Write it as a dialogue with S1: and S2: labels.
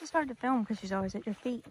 S1: just hard to film because she's always at your feet.